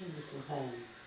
Little hand.